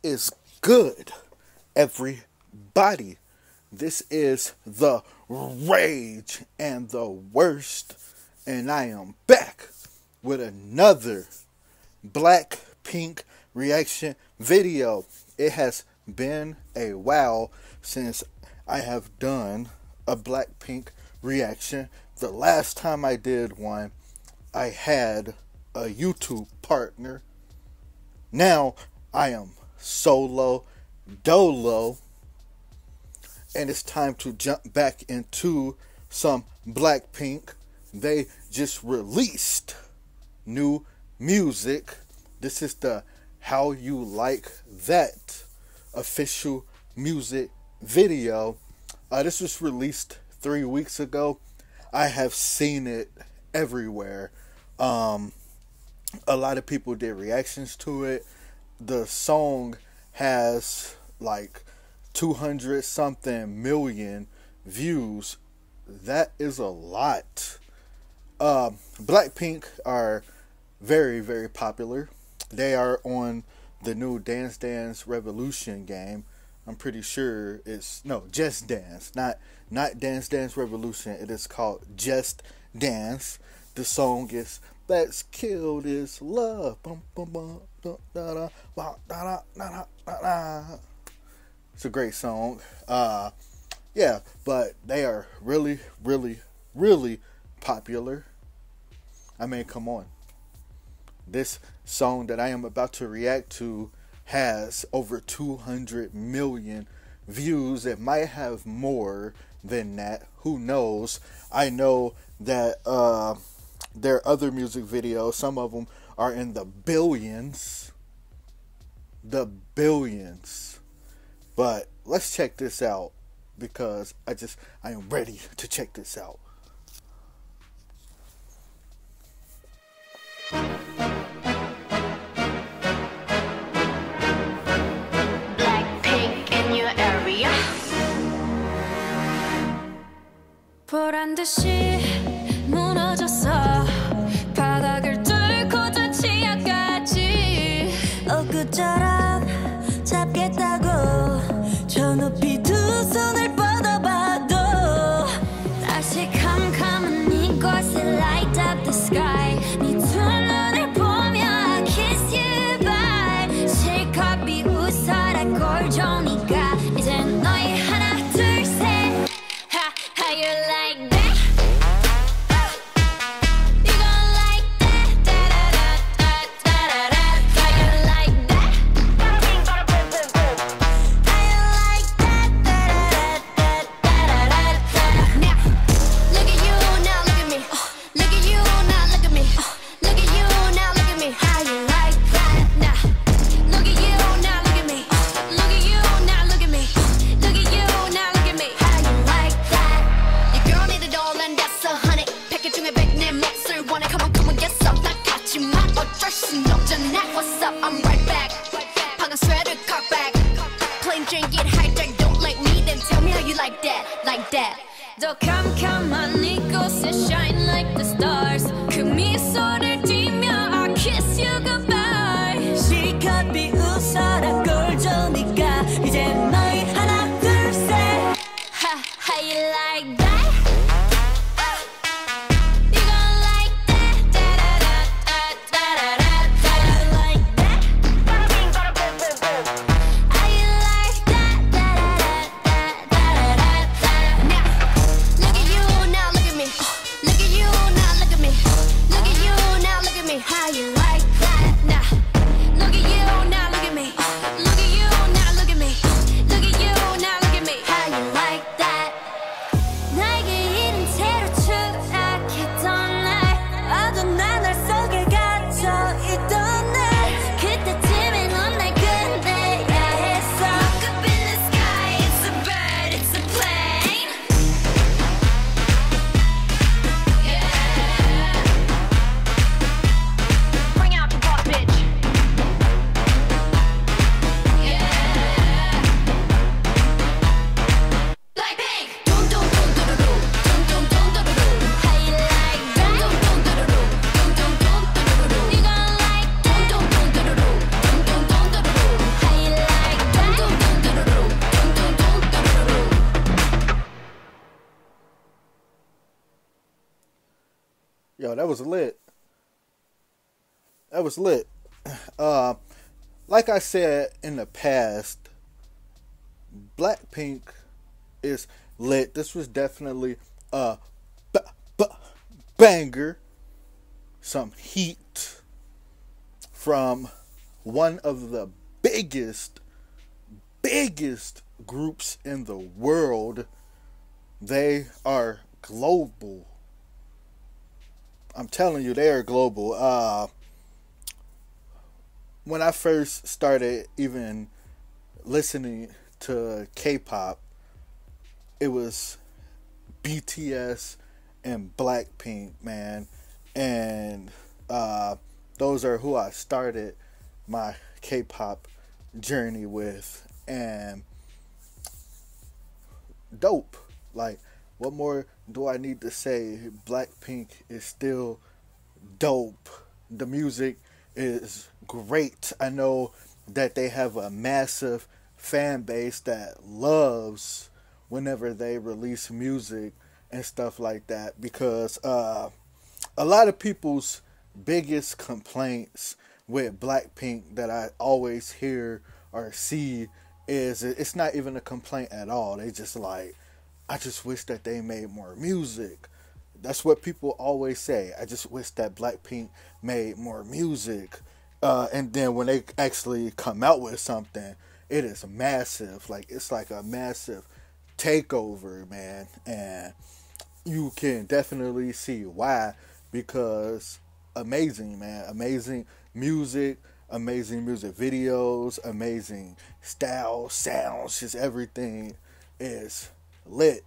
Is good, everybody? This is the rage and the worst, and I am back with another Blackpink reaction video. It has been a while since I have done a Blackpink reaction. The last time I did one, I had a YouTube partner. Now I am solo dolo and it's time to jump back into some Blackpink. They just released new music. This is the How You Like That official music video. Uh, this was released three weeks ago. I have seen it everywhere. Um, a lot of people did reactions to it. The song has like 200 something million views. That is a lot. Uh, Blackpink are very, very popular. They are on the new Dance Dance Revolution game. I'm pretty sure it's no Just Dance, not not Dance Dance Revolution. It is called Just Dance. The song is Let's Kill This Love. It's a great song. Uh, yeah, but they are really, really, really popular. I mean, come on. This song that I am about to react to has over 200 million views. It might have more than that. Who knows? I know that uh, there are other music videos. Some of them are in the billions. The billions. But let's check this out because I just I am ready to check this out. 보란 듯이 and get hijacked. Don't like me, then tell me how you like that, like that. Då come, come, Nikos, shine like the stars. Kom i soda dream, yeah, I kiss you goodbye. That was lit. That was lit. Uh, like I said in the past, Blackpink is lit. This was definitely a b- b- banger. Some heat from one of the biggest, biggest groups in the world. They are global. I'm telling you, they are global. Uh, when I first started even listening to K-pop, it was BTS and Blackpink, man, and uh, those are who I started my K-pop journey with, and dope. Like, what more do I need to say? Blackpink is still dope. The music is great. I know that they have a massive fan base that loves whenever they release music and stuff like that because uh, a lot of people's biggest complaints with Blackpink that I always hear or see is it's not even a complaint at all. They just like, I just wish that they made more music. That's what people always say. I just wish that Blackpink made more music. Uh, and then when they actually come out with something, it is massive. Like it's like a massive takeover, man. And you can definitely see why because amazing, man. Amazing music, amazing music videos, amazing style, sounds, just everything is lit.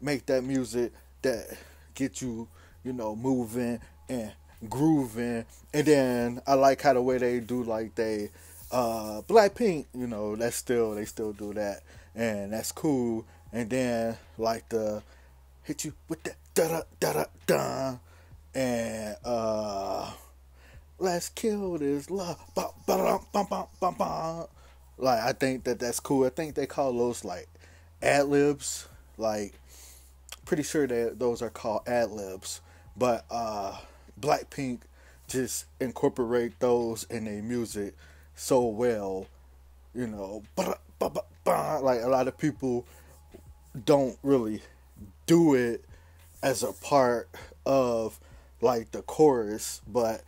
Make that music that get you, you know, moving and grooving. And then I like how the way they do like they uh Blackpink, you know, that's still they still do that. And that's cool. And then like the hit you with that da da da da da and uh let's kill this love. Like I think that that's cool. I think they call those like ad libs. Like pretty sure that those are called ad libs. But uh Blackpink just incorporate those in their music so well. You know, like a lot of people don't really do it as a part of like the chorus, but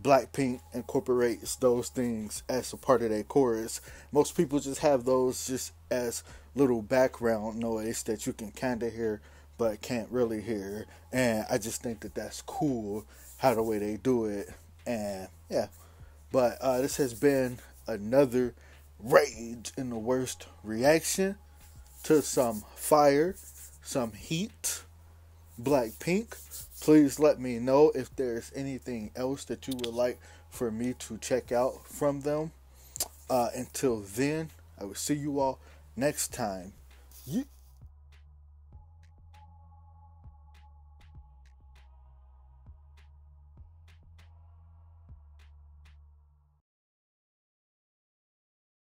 Blackpink incorporates those things as a part of their chorus. Most people just have those just as little background noise that you can kind of hear but can't really hear. And I just think that that's cool how the way they do it. And yeah, but uh, this has been another rage and the worst reaction to some fire, some heat, Blackpink. Please let me know if there's anything else that you would like for me to check out from them. Uh, until then, I will see you all next time.